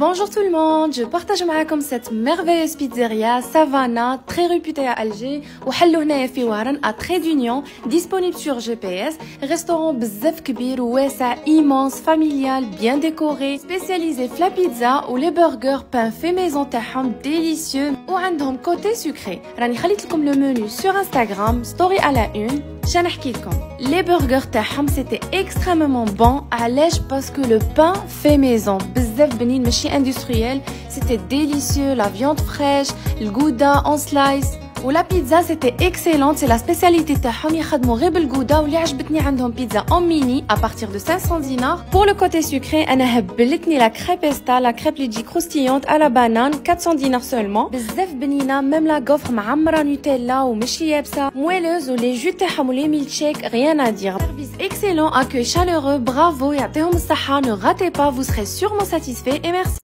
Bonjour tout le monde, je partage avec vous cette merveilleuse pizzeria Savannah, très réputée à Alger, ou هنايا في وهران à Trait d'Union, disponible sur GPS, restaurant bzaf kbir واسع immense, familial, bien décoré, spécialisé في la pizza ou les burgers pain fait maison تاعهم délicieux ou عندهم côté sucré. راني خليت لكم le menu sur Instagram, story à la une. شنو نحكي لكم les burgers تاعهم c'était extrêmement bon علاش parce que le pain fait maison بزاف بنين ماشي industriel c'était délicieux la viande fraîche le gouda en slice ولا بيتزا سيتي اكسيلونت سي لا سبيسياليتي تاعهم يخدموا غير بالغودا واللي عجبتني عندهم بيتزا اون ميني ا بارتير دو 500 دينار بور لو كوتي سكري انا هبلتني لا كريبيستا لا كريب اللي تجي كروستيونت على بانان 400 دينار سولمون بزاف بنينه ميم لا غوفر معمره نوتيلا ومشي يابسه مويلوز ولي جو تاعهم ولي ميل شيك ريان ا دير سيرفيس اكسيلون اكوي شالورو برافو يعطيهم الصحه ne ratez pas vous serez sûrement satisfait et merci